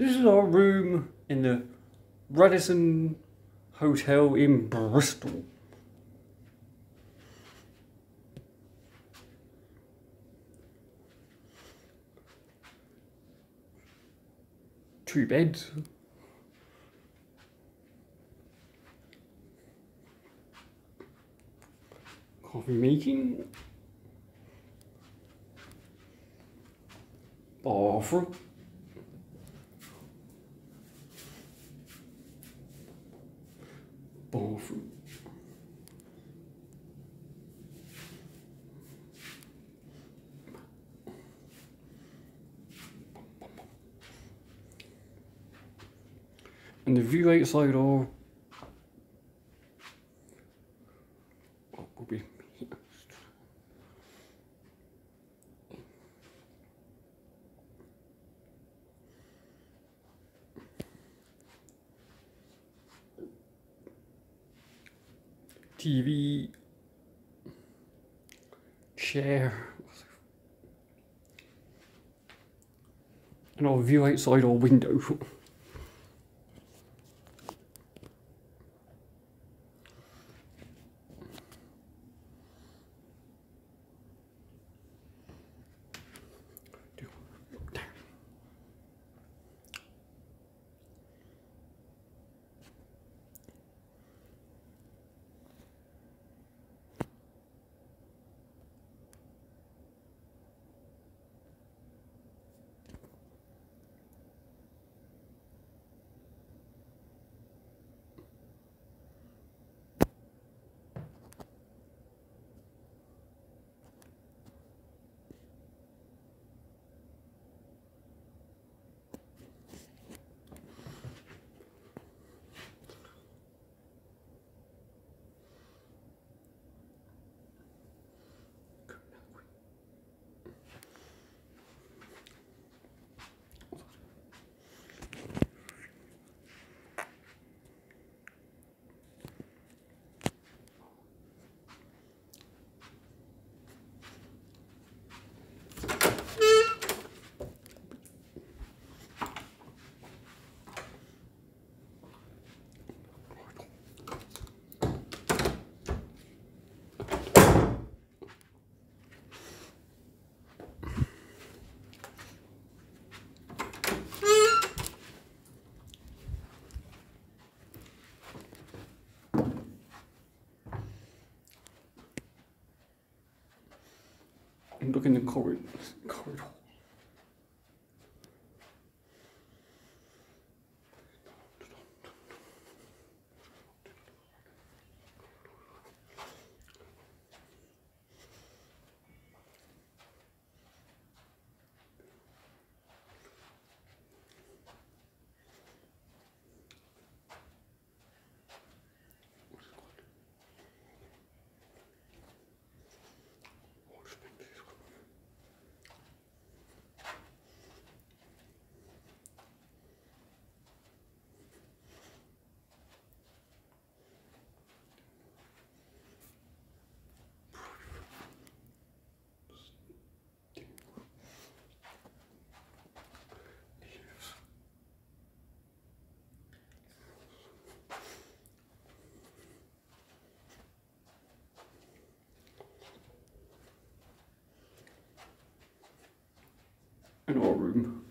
This is our room in the Radisson Hotel in Bristol. Two beds. Coffee making. Bathroom. Bathroom. And the view outside are TV chair and our view outside our window. And look in the corridor. in our room.